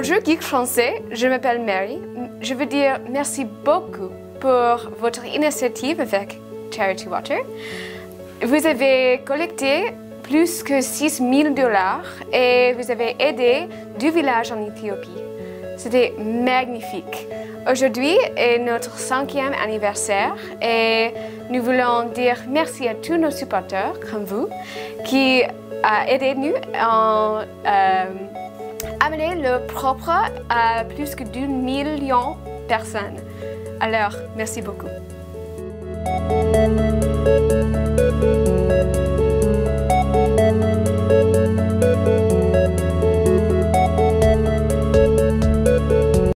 Bonjour geek français, je m'appelle Mary. Je veux dire merci beaucoup pour votre initiative avec Charity Water. Vous avez collecté plus que 6 000 dollars et vous avez aidé deux villages en Éthiopie. C'était magnifique. Aujourd'hui est notre cinquième anniversaire et nous voulons dire merci à tous nos supporters comme vous qui a aidé nous à euh, le propre à plus que 2 millions de personnes. Alors, merci beaucoup.